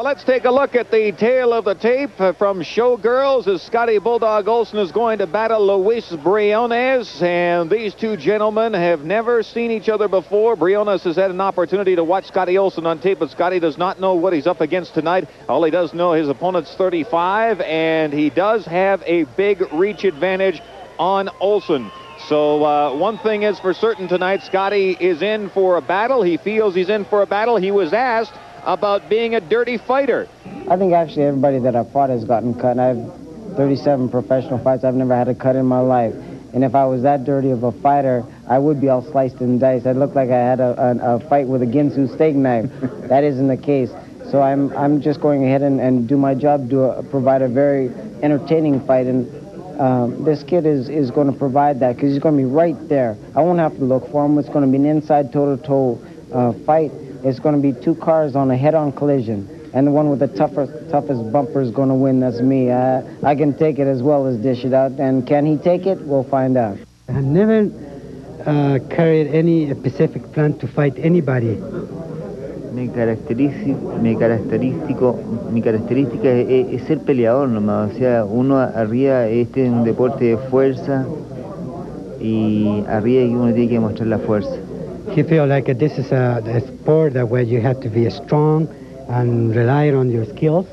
Well, let's take a look at the tale of the tape from Showgirls as Scotty Bulldog Olson is going to battle Luis Briones. And these two gentlemen have never seen each other before. Briones has had an opportunity to watch Scotty Olson on tape, but Scotty does not know what he's up against tonight. All he does know his opponent's 35, and he does have a big reach advantage on Olson. So uh, one thing is for certain tonight, Scotty is in for a battle. He feels he's in for a battle. He was asked about being a dirty fighter. I think actually everybody that I've fought has gotten cut. I have 37 professional fights. I've never had a cut in my life. And if I was that dirty of a fighter, I would be all sliced and diced. I'd look like I had a, a, a fight with a Ginsu steak knife. that isn't the case. So I'm, I'm just going ahead and, and do my job, do a, provide a very entertaining fight. And um, this kid is, is going to provide that because he's going to be right there. I won't have to look for him. It's going to be an inside toe-to-toe uh, fight. It's going to be two cars on a head-on collision. And the one with the toughest, toughest bumper is going to win. That's me. Uh, I can take it as well as dish it out. And can he take it? We'll find out. I've never uh, carried any specific plan to fight anybody. Mi característico, mi característico, mi característica es, es, ser peleador nomás, o sea, uno arriba, este es un deporte de fuerza y arriba uno tiene que mostrar la fuerza. He feel like this is a, a sport that where you have to be strong and rely on your skills.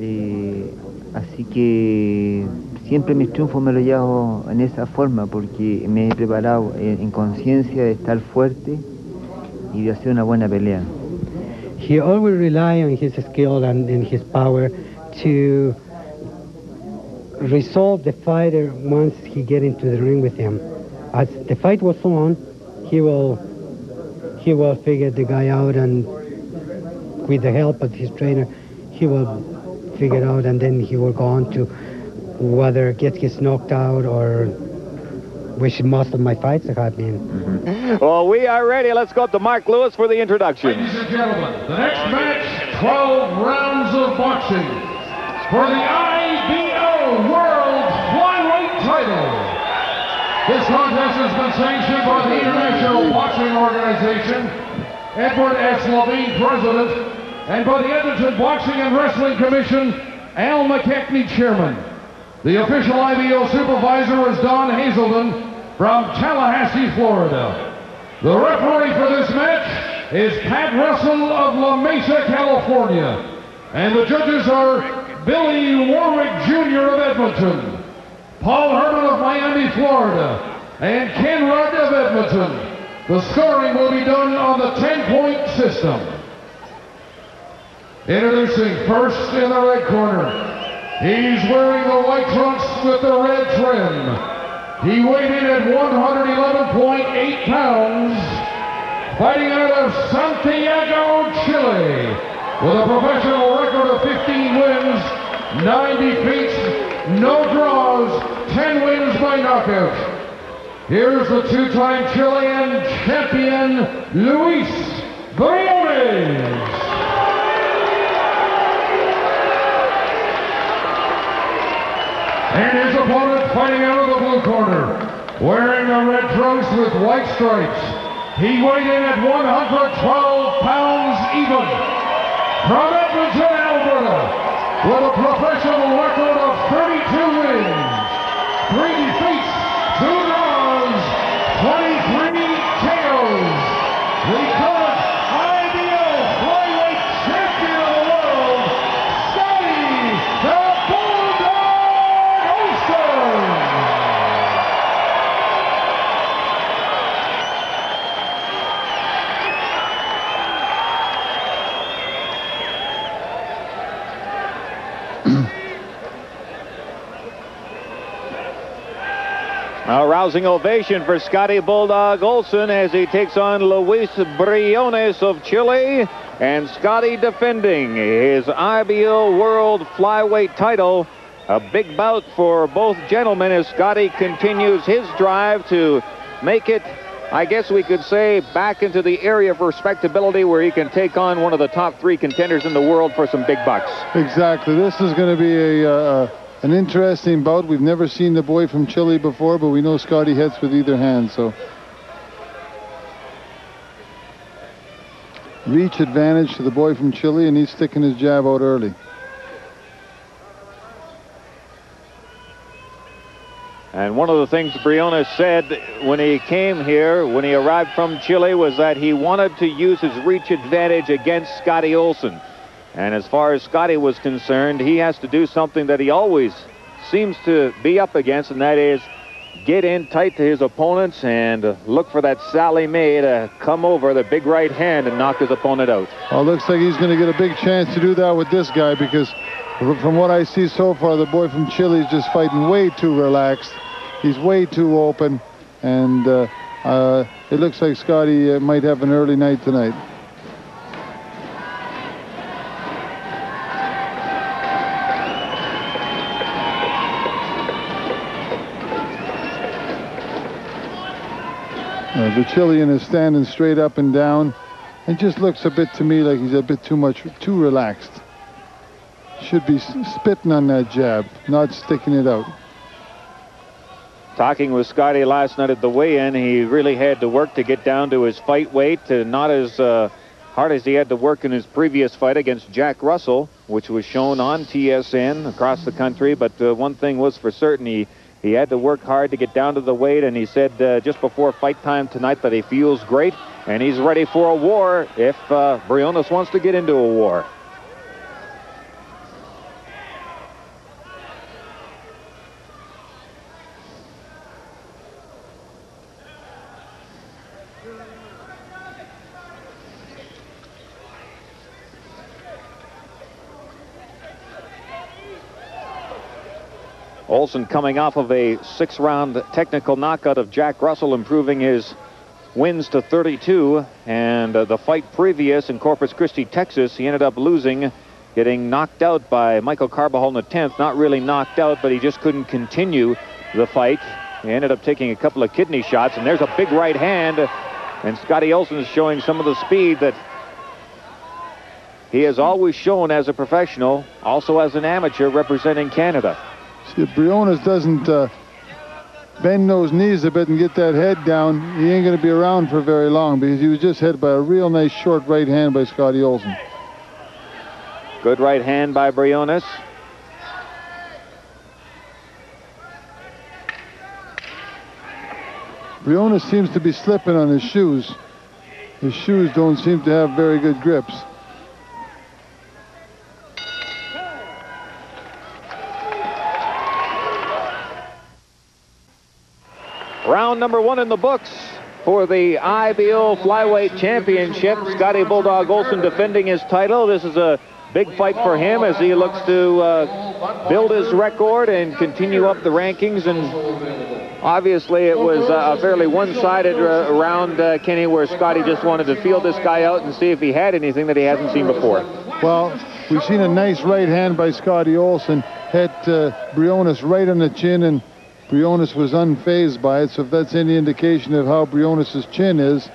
Eh, así que siempre mis triunfos me los llevo en esa forma porque me he preparado en, en conciencia de estar fuerte y de hacer una buena pelea. He always rely on his skill and, and his power to resolve the fighter once he get into the ring with him. As the fight was on, he will he will figure the guy out and with the help of his trainer, he will figure it out and then he will go on to whether get gets knocked out or which most of my fights have been. Mm -hmm. Well, we are ready. Let's go up to Mark Lewis for the introduction. Ladies and gentlemen, the next match, 12 rounds of boxing for the IBO World Flyweight title. This contest has been sanctioned by the International Boxing Organization, Edward S. Levine, President, and by the Edmonton Boxing and Wrestling Commission, Al McKechnie, Chairman. The official IBO supervisor is Don Hazelden from Tallahassee, Florida. The referee for this match is Pat Russell of La Mesa, California. And the judges are Billy Warwick Jr. of Edmonton, Paul Herman of Miami, Florida, and Ken Rudd of Edmonton. The scoring will be done on the 10-point system. Introducing first in the red corner, He's wearing the white trunks with the red trim. He weighed in at 111.8 pounds, fighting out of Santiago, Chile, with a professional record Here's the two-time Chilean champion, Luis Briones. And his opponent fighting out of the blue corner, wearing the red trunks with white stripes. He weighed in at 112 pounds even. From Edmonton, Alberta, with a professional record of 32 wins, 3 defeats, A rousing ovation for Scotty Bulldog Olson as he takes on Luis Briones of Chile. And Scotty defending his IBO World Flyweight title. A big bout for both gentlemen as Scotty continues his drive to make it, I guess we could say, back into the area of respectability where he can take on one of the top three contenders in the world for some big bucks. Exactly. This is going to be a, uh, an interesting bout. We've never seen the boy from Chile before, but we know Scotty hits with either hand, so. reach advantage to the boy from Chile, and he's sticking his jab out early. And one of the things Briones said when he came here, when he arrived from Chile, was that he wanted to use his reach advantage against Scotty Olson. And as far as Scotty was concerned, he has to do something that he always seems to be up against, and that is get in tight to his opponents and look for that Sally May to come over the big right hand and knock his opponent out. Well, looks like he's going to get a big chance to do that with this guy because from what I see so far, the boy from Chile is just fighting way too relaxed. He's way too open, and uh, uh, it looks like Scotty uh, might have an early night tonight. The Chilean is standing straight up and down. and just looks a bit to me like he's a bit too much, too relaxed. Should be spitting on that jab, not sticking it out. Talking with Scotty last night at the weigh-in, he really had to work to get down to his fight weight, not as uh, hard as he had to work in his previous fight against Jack Russell, which was shown on TSN across the country. But uh, one thing was for certain, he he had to work hard to get down to the weight, and he said uh, just before fight time tonight that he feels great, and he's ready for a war if uh, Briones wants to get into a war. Olson coming off of a six-round technical knockout of Jack Russell, improving his wins to 32. And uh, the fight previous in Corpus Christi, Texas, he ended up losing, getting knocked out by Michael Carbajal in the 10th. Not really knocked out, but he just couldn't continue the fight. He ended up taking a couple of kidney shots, and there's a big right hand. And Scotty Olson is showing some of the speed that he has always shown as a professional, also as an amateur representing Canada. See, if Briones doesn't uh, bend those knees a bit and get that head down, he ain't going to be around for very long because he was just hit by a real nice short right hand by Scotty Olson. Good right hand by Briones. Briones seems to be slipping on his shoes. His shoes don't seem to have very good grips. Round number one in the books for the IBO Flyweight Championship. Scotty Bulldog Olson defending his title. This is a big fight for him as he looks to uh, build his record and continue up the rankings. And obviously, it was a fairly one-sided uh, round, uh, Kenny, where Scotty just wanted to feel this guy out and see if he had anything that he hasn't seen before. Well, we've seen a nice right hand by Scotty Olson hit uh, Briones right on the chin and Briones was unfazed by it, so if that's any indication of how Briones' chin is,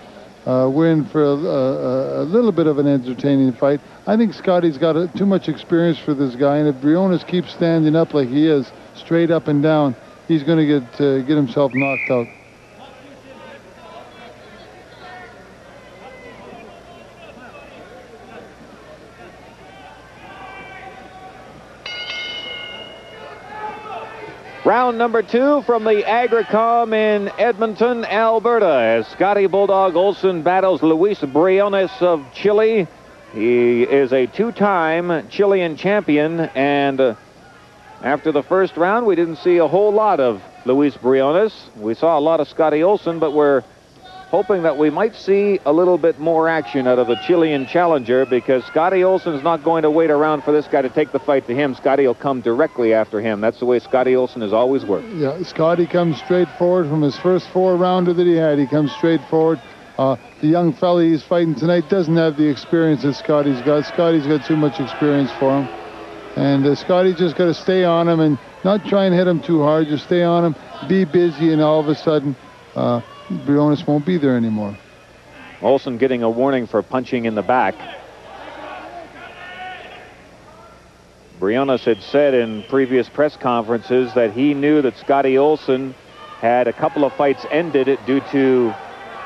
uh, we're in for a, a, a, little bit of an entertaining fight. I think Scotty's got a, too much experience for this guy, and if Briones keeps standing up like he is, straight up and down, he's going to get uh, get himself knocked out. Round number two from the Agricom in Edmonton, Alberta, as Scotty Bulldog Olson battles Luis Briones of Chile. He is a two-time Chilean champion, and uh, after the first round, we didn't see a whole lot of Luis Briones. We saw a lot of Scotty Olson, but we're hoping that we might see a little bit more action out of the Chilean challenger because Scotty Olson's not going to wait around for this guy to take the fight to him. Scotty will come directly after him. That's the way Scotty Olson has always worked. Yeah, Scotty comes straight forward from his first four rounder that he had. He comes straight forward. Uh, the young fella he's fighting tonight doesn't have the experience that Scotty's got. Scotty's got too much experience for him. And uh, Scotty just got to stay on him and not try and hit him too hard. Just stay on him, be busy, and all of a sudden, uh, Briones won't be there anymore. Olson getting a warning for punching in the back. Briones had said in previous press conferences that he knew that Scotty Olson had a couple of fights ended due to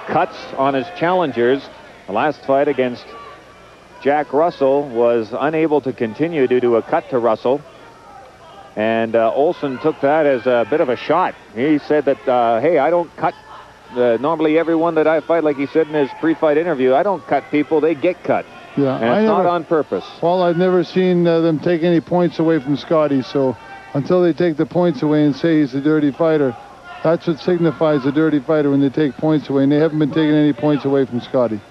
cuts on his challengers. The last fight against Jack Russell was unable to continue due to a cut to Russell. And uh, Olson took that as a bit of a shot. He said that, uh, hey, I don't cut. Uh, normally, everyone that I fight, like he said in his pre-fight interview, I don't cut people; they get cut. Yeah, and I it's never, not on purpose. Well, I've never seen uh, them take any points away from Scotty. So until they take the points away and say he's a dirty fighter, that's what signifies a dirty fighter when they take points away. And they haven't been taking any points away from Scotty.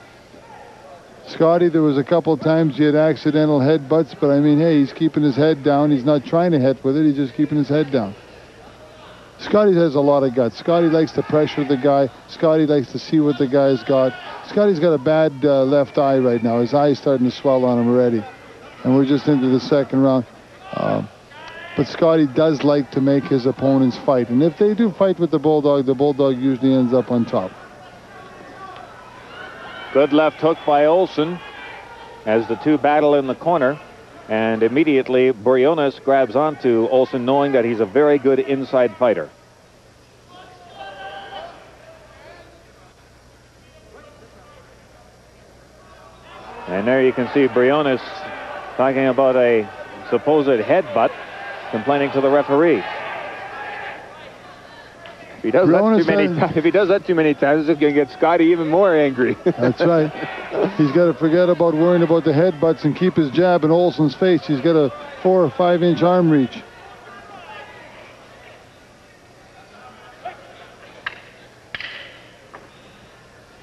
Scotty, there was a couple times he had accidental headbutts, but I mean, hey, he's keeping his head down. He's not trying to hit with it. He's just keeping his head down. Scotty has a lot of guts. Scotty likes to pressure the guy. Scotty likes to see what the guy's got. Scotty's got a bad uh, left eye right now. His eye's starting to swell on him already. And we're just into the second round. Uh, but Scotty does like to make his opponents fight. And if they do fight with the Bulldog, the Bulldog usually ends up on top. Good left hook by Olson as the two battle in the corner. And immediately Briones grabs onto Olson knowing that he's a very good inside fighter. And there you can see Briones talking about a supposed headbutt, complaining to the referee. If he does that too many times, if he does that too many times, it's going to get Scotty even more angry. That's right. He's got to forget about worrying about the headbutts and keep his jab in Olson's face. He's got a four or five inch arm reach.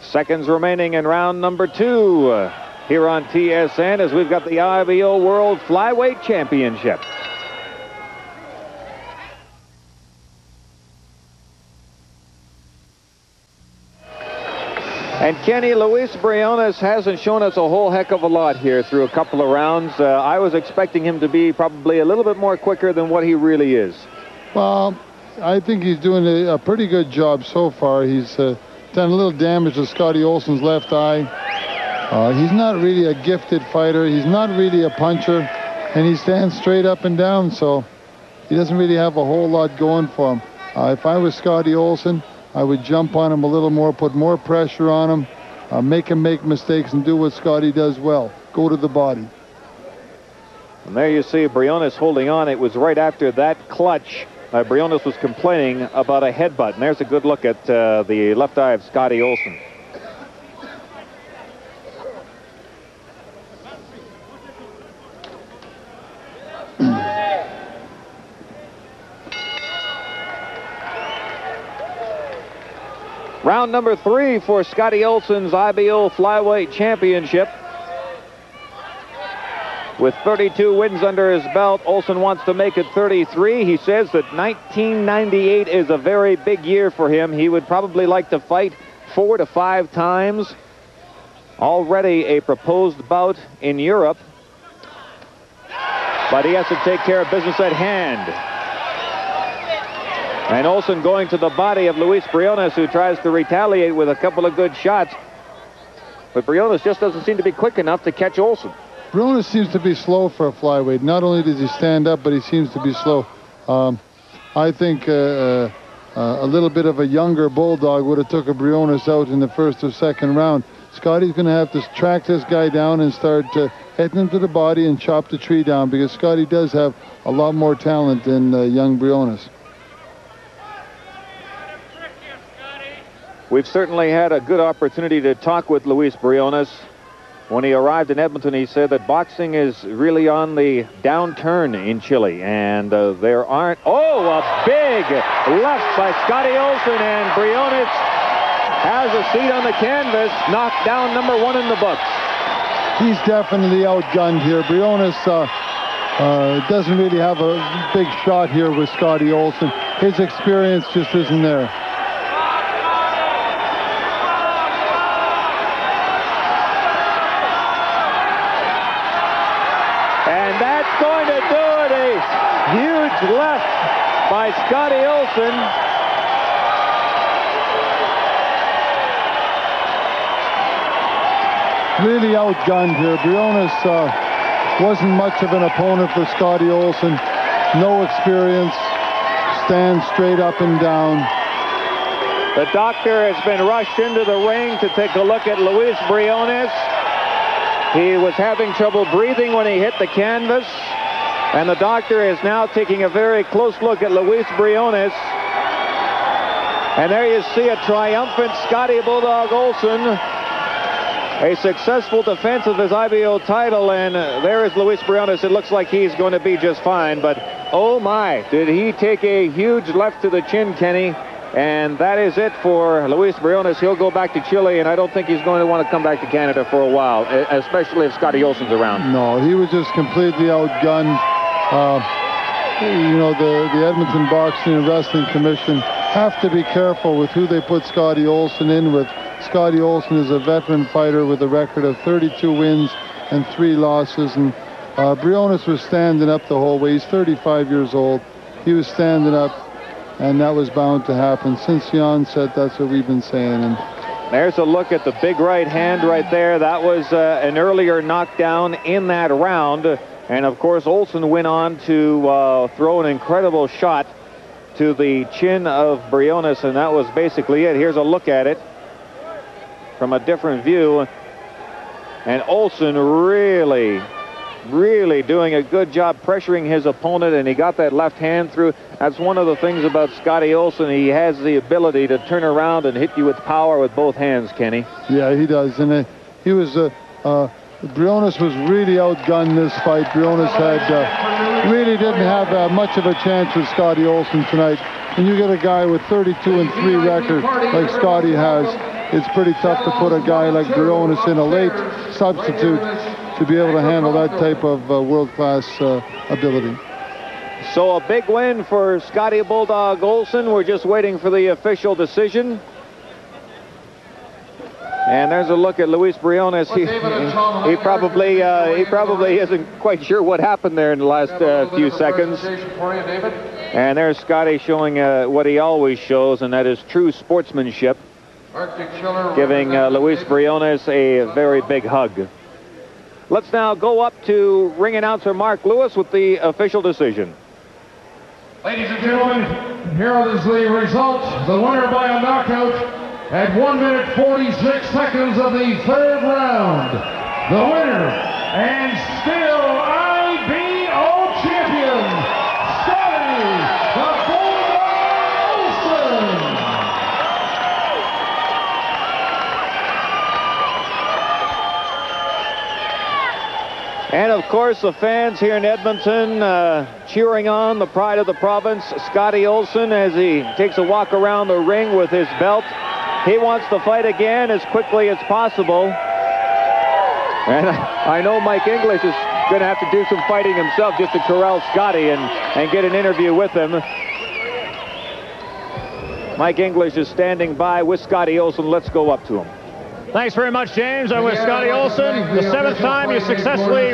Seconds remaining in round number two uh, here on TSN as we've got the IBO World Flyweight Championship. And Kenny Luis Briones hasn't shown us a whole heck of a lot here through a couple of rounds. Uh, I was expecting him to be probably a little bit more quicker than what he really is. Well, I think he's doing a, a pretty good job so far. He's uh, done a little damage to Scotty Olson's left eye. Uh, he's not really a gifted fighter. He's not really a puncher, and he stands straight up and down, so he doesn't really have a whole lot going for him. Uh, if I was Scotty Olson, I would jump on him a little more, put more pressure on him, uh, make him make mistakes, and do what Scotty does well. Go to the body. And there you see Briones holding on. It was right after that clutch. Uh, Briones was complaining about a headbutt. And there's a good look at uh, the left eye of Scotty Olson. Round number three for Scotty Olson's IBO Flyweight Championship. With 32 wins under his belt, Olson wants to make it 33. He says that 1998 is a very big year for him. He would probably like to fight four to five times. Already a proposed bout in Europe. But he has to take care of business at hand. And Olson going to the body of Luis Briones, who tries to retaliate with a couple of good shots. But Briones just doesn't seem to be quick enough to catch Olson. Briones seems to be slow for a flyweight. Not only does he stand up, but he seems to be slow. Um, I think uh, uh, uh, a little bit of a younger bulldog would have took a Briones out in the first or second round. Scotty's going to have to track this guy down and start uh, hitting him to the body and chop the tree down because Scotty does have a lot more talent than uh, young Briones. We've certainly had a good opportunity to talk with Luis Briones. When he arrived in Edmonton, he said that boxing is really on the downturn in Chile, and uh, there aren't. Oh, a big left by Scotty Olson, and Briones has a seat on the canvas, knocked down number one in the books. He's definitely outgunned here. Briones uh, uh, doesn't really have a big shot here with Scotty Olson. His experience just isn't there. And that's going to do it. A huge left by Scotty Really outgunned here. Briones uh, wasn't much of an opponent for Scotty Olson. No experience. Stands straight up and down. The doctor has been rushed into the ring to take a look at Luis Briones. He was having trouble breathing when he hit the canvas. And the doctor is now taking a very close look at Luis Briones. And there you see a triumphant Scotty Bulldog Olson. A successful defense of his IBO title. And there is Luis Briones. It looks like he's going to be just fine. But oh my, did he take a huge left to the chin, Kenny. And that is it for Luis Briones. He'll go back to Chile, and I don't think he's going to want to come back to Canada for a while, especially if Scotty Olson's around. No, he was just completely outgunned. Uh, you know, the, the Edmonton Boxing and Wrestling Commission have to be careful with who they put Scotty Olson in with. Scotty Olson is a veteran fighter with a record of 32 wins and three losses. And uh, Briones was standing up the whole way. He's 35 years old. He was standing up, and that was bound to happen. Since the onset, that's what we've been saying. And There's a look at the big right hand right there. That was uh, an earlier knockdown in that round. And of course, Olson went on to uh, throw an incredible shot to the chin of Briones, and that was basically it. Here's a look at it from a different view. And Olson really, really doing a good job pressuring his opponent, and he got that left hand through. That's one of the things about Scotty Olson. He has the ability to turn around and hit you with power with both hands, Kenny. Yeah, he does. And uh, he was, uh, uh, Briones was really outgunned this fight. Briones had, uh, really didn't have uh, much of a chance with Scotty Olson tonight. And you get a guy with 32 and 3 record like Scotty has, it's pretty tough to put a guy like Briones in a late substitute to be able to handle that type of uh, world-class uh, ability. So a big win for Scotty Bulldog Olson. We're just waiting for the official decision. And there's a look at Luis Briones. He, he probably uh, he probably isn't quite sure what happened there in the last uh, few seconds. And there's Scotty showing uh, what he always shows, and that is true sportsmanship, giving uh, Luis Briones a very big hug. Let's now go up to ring announcer Mark Lewis with the official decision. Ladies and gentlemen, here is the result. The winner by a knockout at 1 minute 46 seconds of the third round. The winner and still IBO champion, Scotty the Bulldog. And of course, the fans here in Edmonton uh, cheering on the pride of the province, Scotty Olson, as he takes a walk around the ring with his belt. He wants to fight again as quickly as possible. And I know Mike English is going to have to do some fighting himself just to corral Scotty and, and get an interview with him. Mike English is standing by with Scotty Olson. Let's go up to him. Thanks very much, James. I'm with Scotty Olson. The seventh time you successfully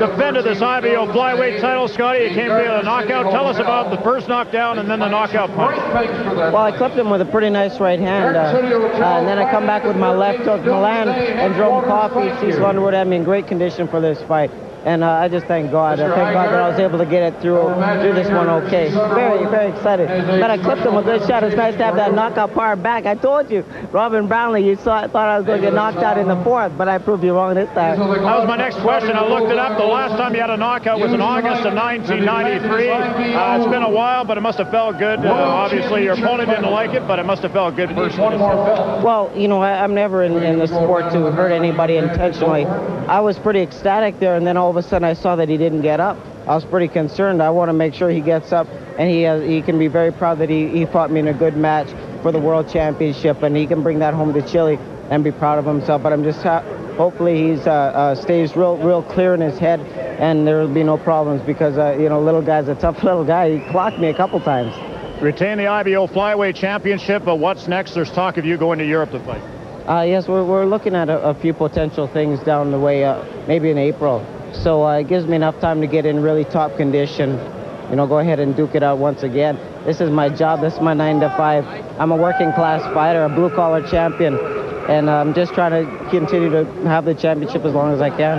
defended this IBO flyweight title. Scotty, it came via a knockout. Tell us about the first knockdown and then the knockout punch. Well, I clipped him with a pretty nice right hand, uh, uh, and then I come back with my left hook, Milan, and Jerome Coffey, Cecil Underwood had me in great condition for this fight. And uh, I just thank God. I thank God that I was able to get it through, through this one okay. Very, very excited. But I clipped him with a good shot. It's nice to have that knockout power back. I told you, Robin Brownlee, you saw, thought I was going to get knocked out in the fourth, but I proved you wrong this time. That was my next question. I looked it up. The last time you had a knockout was in August of 1993. Uh, it's been a while, but it must have felt good. Uh, obviously, your opponent didn't like it, but it must have felt good personally. Well, you know, I, I'm never in, in the sport to hurt anybody intentionally. I was pretty ecstatic there, and then all of a sudden I saw that he didn't get up. I was pretty concerned. I want to make sure he gets up, and he has, he can be very proud that he, he fought me in a good match for the World Championship, and he can bring that home to Chile and be proud of himself. But I'm just ha- hopefully he's uh, uh, stays real real clear in his head, and there will be no problems because uh, you know little guy's a tough little guy. He clocked me a couple times. Retain the IBO flyweight championship, but what's next? There's talk of you going to Europe to fight. Uh, yes, we're, we're looking at a, a few potential things down the way, uh, maybe in April. So uh, it gives me enough time to get in really top condition. You know, go ahead and duke it out once again. This is my job. This is my nine to five. I'm a working class fighter, a blue collar champion, and I'm just trying to continue to have the championship as long as I can.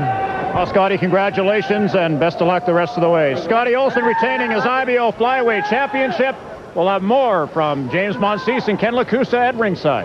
Well, Scotty, congratulations and best of luck the rest of the way. Scotty Olson retaining his IBO flyweight championship. We'll have more from James Monsees and Ken Lakusta at ringside.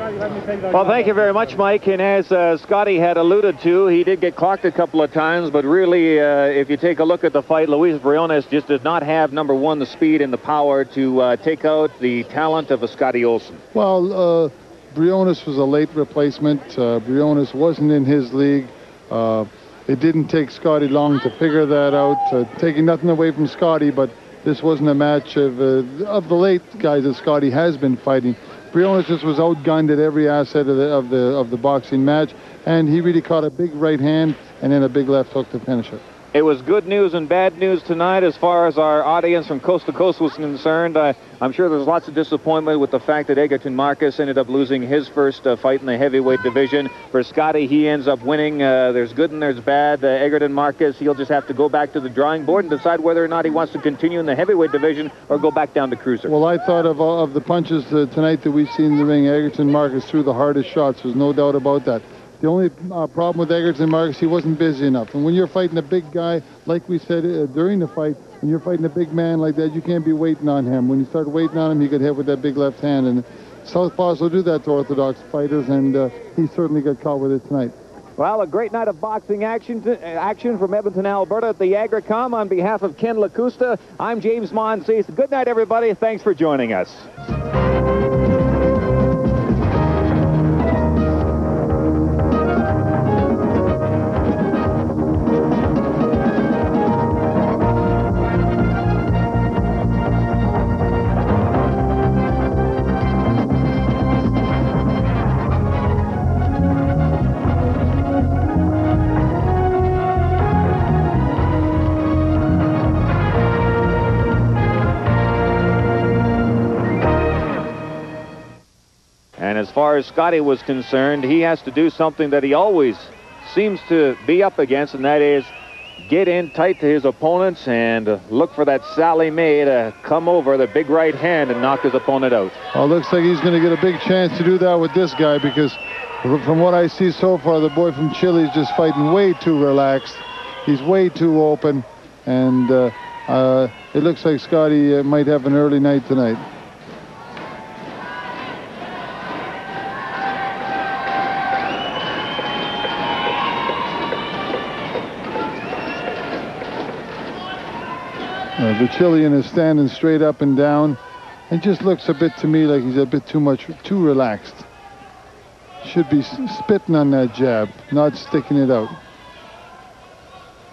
Well, thank you very much, Mike. And as uh, Scotty had alluded to, he did get clocked a couple of times, but really, uh, if you take a look at the fight, Luis Briones just did not have, number one, the speed and the power to uh, take out the talent of a Scotty Olson. Well, uh, Briones was a late replacement. Uh, Briones wasn't in his league. Uh, it didn't take Scotty long to figure that out. Uh, taking nothing away from Scotty, but this wasn't a match of uh, of the late guys that Scotty has been fighting. Briones just was outgunned at every asset of the of the of the boxing match, and he really caught a big right hand and then a big left hook to finish it. It was good news and bad news tonight as far as our audience from coast to coast was concerned. I, I'm sure there's lots of disappointment with the fact that Egerton Marcus ended up losing his first uh, fight in the heavyweight division. For Scotty, he ends up winning. Uh, there's good and there's bad. Uh, Egerton Marcus, he'll just have to go back to the drawing board and decide whether or not he wants to continue in the heavyweight division or go back down to cruiser. Well, I thought of all of the punches uh, tonight that we've seen in the ring, Egerton Marcus threw the hardest shots. There's no doubt about that. The only uh, problem with Egerton Marcus, he wasn't busy enough. And when you're fighting a big guy, like we said uh, during the fight, when you're fighting a big man like that, you can't be waiting on him. When you start waiting on him, you get hit with that big left hand. And Southpaws will do that to orthodox fighters, and uh, he certainly got caught with it tonight. Well, a great night of boxing action action from Edmonton, Alberta at the AgriCom. On behalf of Ken Lakusta, I'm James Monsees. Good night, everybody. Thanks for joining us. And as far as Scotty was concerned, he has to do something that he always seems to be up against, and that is get in tight to his opponents and look for that Sally May to come over the big right hand and knock his opponent out. Well, looks like he's going to get a big chance to do that with this guy because from what I see so far, the boy from Chile is just fighting way too relaxed. He's way too open, and uh, uh, it looks like Scotty uh, might have an early night tonight. The Chilean is standing straight up and down. and just looks a bit to me like he's a bit too much, too relaxed. Should be spitting on that jab, not sticking it out.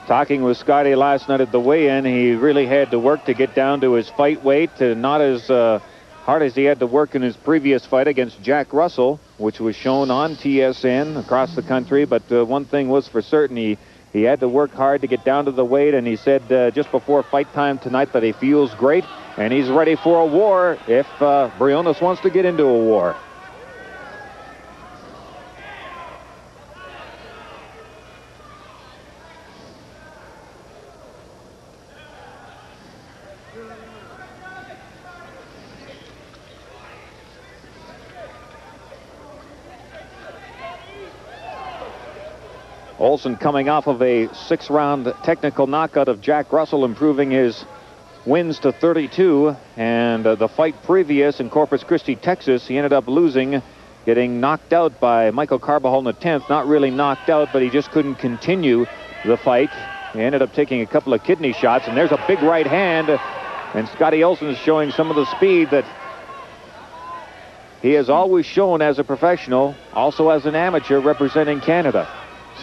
Talking with Scotty last night at the weigh-in, he really had to work to get down to his fight weight, uh, not as uh, hard as he had to work in his previous fight against Jack Russell, which was shown on TSN across the country. But uh, one thing was for certain, he he had to work hard to get down to the weight, and he said uh, just before fight time tonight that he feels great, and he's ready for a war if uh, Briones wants to get into a war. Olson coming off of a six-round technical knockout of Jack Russell, improving his wins to 32. And uh, the fight previous in Corpus Christi, Texas, he ended up losing, getting knocked out by Michael Carbajal in the 10th. Not really knocked out, but he just couldn't continue the fight. He ended up taking a couple of kidney shots, and there's a big right hand. And Scotty Olson is showing some of the speed that he has always shown as a professional, also as an amateur representing Canada.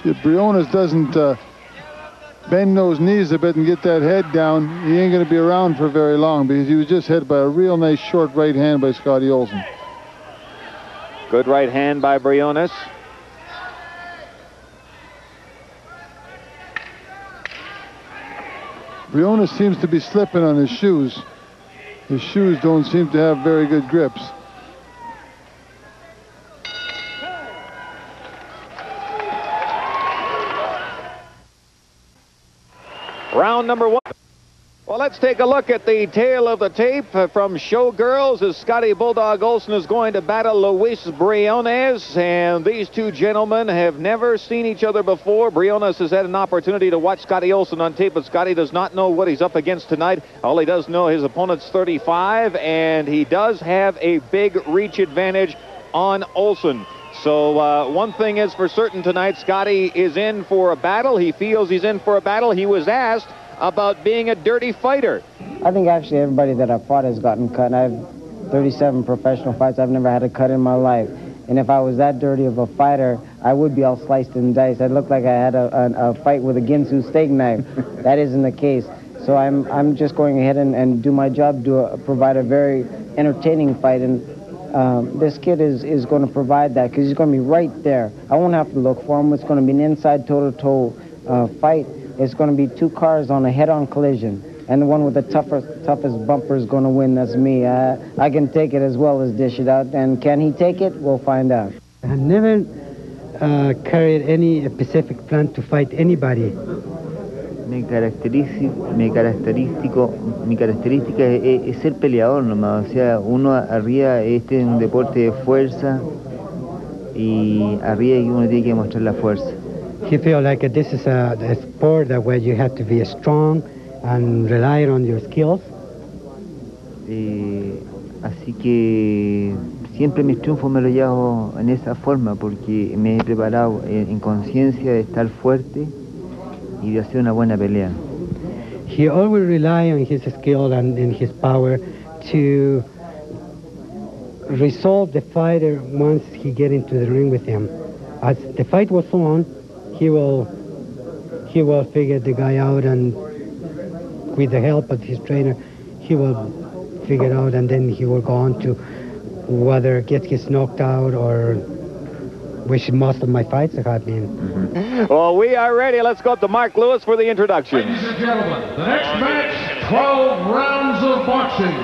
See, if Briones doesn't uh, bend those knees a bit and get that head down, he ain't going to be around for very long because he was just hit by a real nice short right hand by Scotty Olson. Good right hand by Briones. Briones seems to be slipping on his shoes. His shoes don't seem to have very good grips. Round number one. Well, let's take a look at the tale of the tape from Showgirls as Scotty Bulldog Olson is going to battle Luis Briones. And these two gentlemen have never seen each other before. Briones has had an opportunity to watch Scotty Olson on tape, but Scotty does not know what he's up against tonight. All he does know his opponent's 35, and he does have a big reach advantage on Olson. So uh, one thing is for certain tonight, Scotty is in for a battle. He feels he's in for a battle. He was asked about being a dirty fighter. I think actually everybody that I've fought has gotten cut. And I've 37 professional fights. I've never had a cut in my life. And if I was that dirty of a fighter, I would be all sliced and diced. I'd look like I had a, a, a fight with a Ginsu steak knife. that isn't the case. So I'm, I'm just going ahead and, and do my job, do a, provide a very entertaining fight. And um, this kid is, is going to provide that because he's going to be right there. I won't have to look for him. It's going to be an inside toe-to-toe uh, fight. It's going to be two cars on a head-on collision. And the one with the toughest, toughest bumper is going to win. That's me. Uh, I can take it as well as dish it out. And can he take it? We'll find out. I've never uh, carried any specific plan to fight anybody. Mi característico, mi característico, mi característica es, es, ser peleador nomás, o sea, uno arriba, este es un deporte de fuerza y arriba uno tiene que mostrar la fuerza. He feel like this is a, a sport that where you have to be strong and rely on your skills. Eh, así que siempre mis triunfos me los llevo en esa forma porque me he preparado en, en conciencia de estar fuerte y de hacer una buena pelea. He always rely on his skill and, and his power to resolve the fighter once he get into the ring with him. As the fight was on, he will he will figure the guy out and with the help of his trainer, he will figure it out and then he will go on to whether get gets knocked out or which most of my fights have been. Mm-hmm. Well, we are ready. Let's go up to Mark Lewis for the introduction. Ladies and gentlemen, the next match, 12 rounds of boxing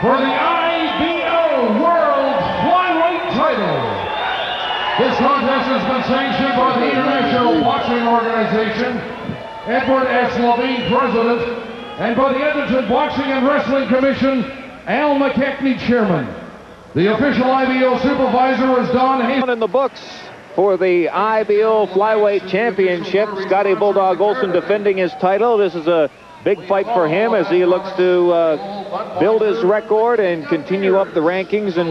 for the IBO World Flyweight title. This contest has been sanctioned by the International Boxing Organization, Edward S. Levine, President, and by the Edmonton Boxing and Wrestling Commission, Al McKechnie, Chairman. The official IBO supervisor is Don Hayes. In the books for the IBO Flyweight Championship, Scotty Bulldog Olson defending his title. This is a big fight for him as he looks to uh, build his record and continue up the rankings and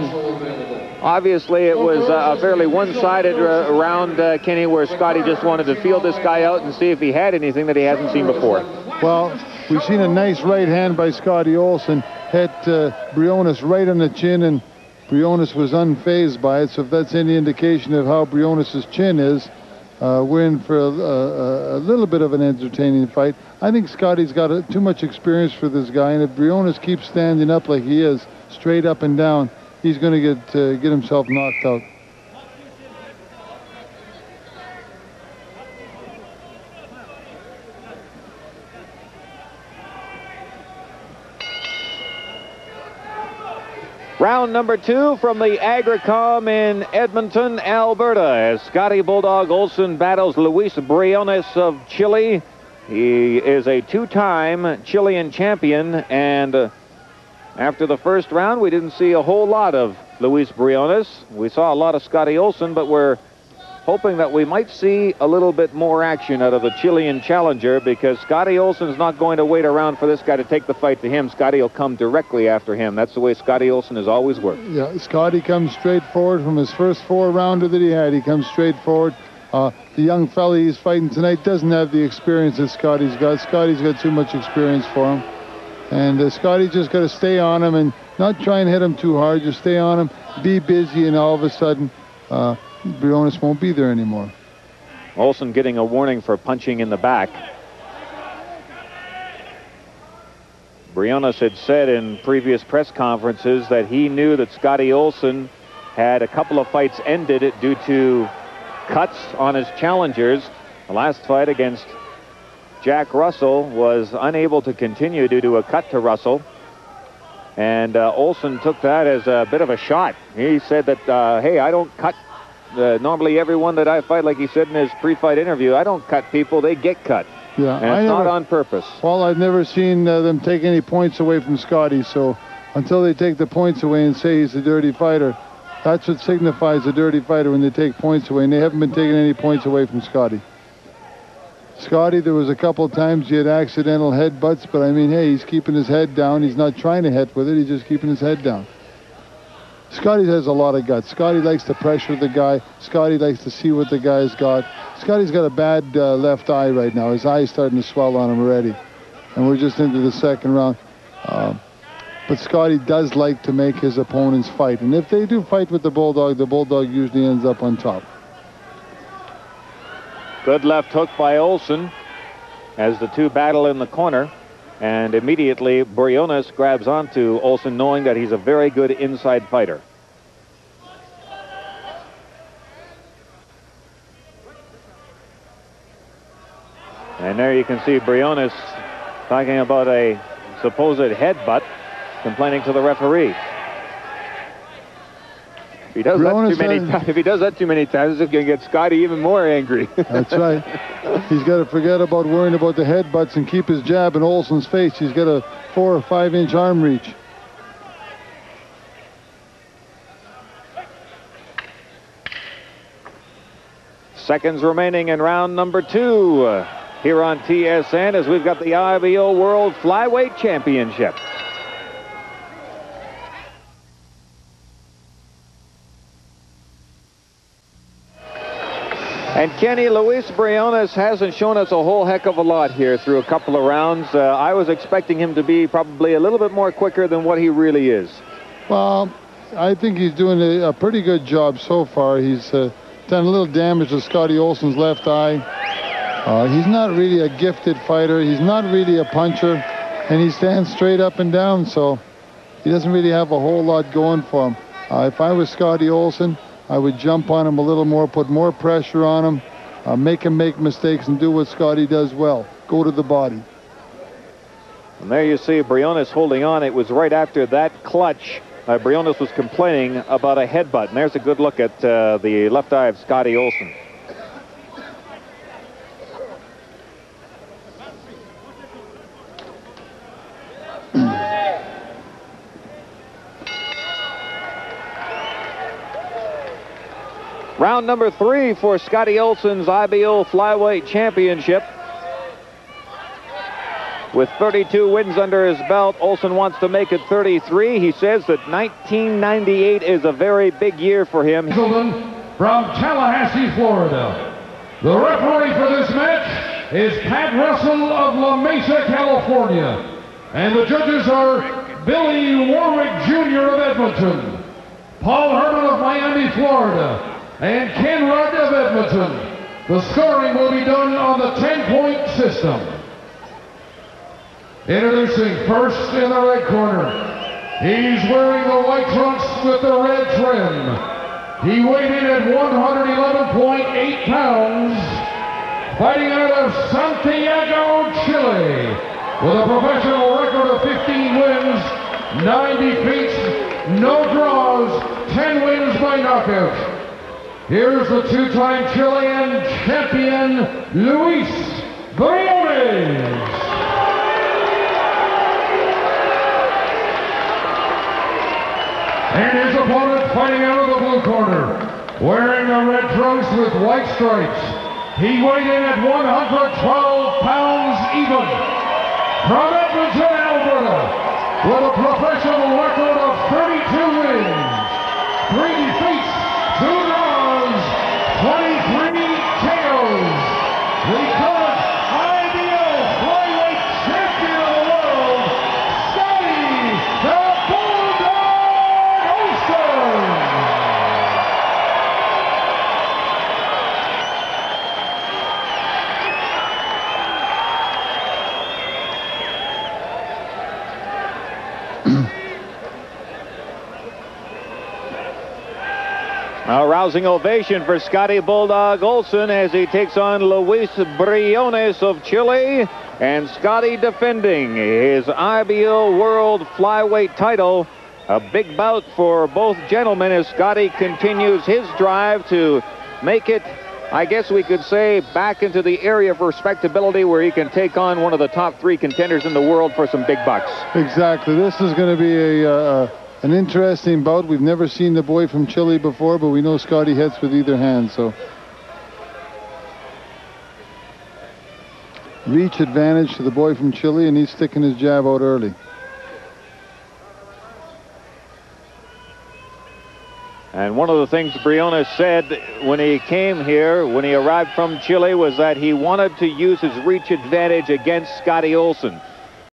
Obviously, it was a fairly one-sided uh, round, uh, Kenny, where Scotty just wanted to feel this guy out and see if he had anything that he hasn't seen before. Well, we've seen a nice right hand by Scotty Olson hit uh, Briones right on the chin, and Briones was unfazed by it. So if that's any indication of how Briones' chin is, uh, we're in for a, a, a, little bit of an entertaining fight. I think Scotty's got a, too much experience for this guy, and if Briones keeps standing up like he is, straight up and down, he's going to get uh, get himself knocked out. Round number two from the Agricom in Edmonton, Alberta, as Scotty Bulldog Olson battles Luis Briones of Chile. He is a two-time Chilean champion and uh, after the first round, we didn't see a whole lot of Luis Briones. We saw a lot of Scotty Olson, but we're hoping that we might see a little bit more action out of the Chilean challenger because Scotty Olson's not going to wait around for this guy to take the fight to him. Scotty will come directly after him. That's the way Scotty Olson has always worked. Yeah, Scotty comes straight forward from his first four rounder that he had. He comes straight forward. Uh, the young fella he's fighting tonight doesn't have the experience that Scotty's got. Scotty's got too much experience for him. And uh, Scotty just got to stay on him and not try and hit him too hard. Just stay on him, be busy, and all of a sudden, uh, Briones won't be there anymore. Olson getting a warning for punching in the back. Briones had said in previous press conferences that he knew that Scotty Olson had a couple of fights ended due to cuts on his challengers. The last fight against Jack Russell was unable to continue due to a cut to Russell. And uh, Olson took that as a bit of a shot. He said that, uh, hey, I don't cut. Uh, normally, everyone that I fight, like he said in his pre-fight interview, I don't cut people; they get cut. Yeah, And I it's not on purpose. Well, I've never seen uh, them take any points away from Scotty, so until they take the points away and say he's a dirty fighter, that's what signifies a dirty fighter when they take points away, and they haven't been taking any points away from Scotty. Scotty, there was a couple times he had accidental headbutts, but I mean, hey, he's keeping his head down. He's not trying to hit with it, he's just keeping his head down. Scotty has a lot of guts. Scotty likes to pressure the guy. Scotty likes to see what the guy's got. Scotty's got a bad uh, left eye right now. His eye's starting to swell on him already. And we're just into the second round. Um, but Scotty does like to make his opponents fight. And if they do fight with the Bulldog, the Bulldog usually ends up on top. Good left hook by Olson as the two battle in the corner. And immediately Briones grabs onto Olson knowing that he's a very good inside fighter. And there you can see Briones talking about a supposed headbutt, complaining to the referee. If he does Briones that too many times, if he does that too many times, it's going to get Scotty even more angry. That's right. He's got to forget about worrying about the headbutts and keep his jab in Olson's face. He's got a four or five inch arm reach. Seconds remaining in round number two uh, here on TSN as we've got the IBO World Flyweight Championship. And Kenny Luis Briones hasn't shown us a whole heck of a lot here through a couple of rounds. Uh, I was expecting him to be probably a little bit more quicker than what he really is. Well, I think he's doing a, a pretty good job so far. He's uh, done a little damage to Scotty Olson's left eye. Uh, he's not really a gifted fighter. He's not really a puncher, and he stands straight up and down, so he doesn't really have a whole lot going for him. Uh, if I was Scotty Olson, I would jump on him a little more, put more pressure on him, uh, make him make mistakes, and do what Scotty does well. Go to the body. And there you see Briones holding on. It was right after that clutch. Uh, Briones was complaining about a headbutt. And there's a good look at uh, the left eye of Scotty Olson. Round number three for Scotty Olson's IBO Flyweight Championship. With 32 wins under his belt, Olson wants to make it 33. He says that 1998 is a very big year for him. From Tallahassee, Florida. The referee for this match is Pat Russell of La Mesa, California. And the judges are Billy Warwick Jr. of Edmonton, Paul Herman of Miami, Florida, and Ken Rudd of Edmonton. The scoring will be done on the 10-point system. Introducing first in the red corner. He's wearing the white trunks with the red trim. He weighed in at 111.8 pounds, fighting out of Santiago, Chile, with a professional record of 15 wins, 9 defeats, no draws, 10 wins by knockout. Here's the two-time Chilean champion, Luis Briones. And his opponent fighting out of the blue corner, wearing the red trunks with white stripes. He weighed in at 112 pounds even. From Edmonton, Alberta, with a professional record A rousing ovation for Scotty Bulldog Olson as he takes on Luis Briones of Chile. And Scotty defending his IBO World Flyweight title. A big bout for both gentlemen as Scotty continues his drive to make it I guess we could say back into the area of respectability where he can take on one of the top three contenders in the world for some big bucks. Exactly. This is going to be a, uh, an interesting bout. We've never seen the boy from Chile before, but we know Scotty hits with either hand, so. Reach advantage to the boy from Chile, and he's sticking his jab out early. And one of the things Briones said when he came here, when he arrived from Chile, was that he wanted to use his reach advantage against Scotty Olson.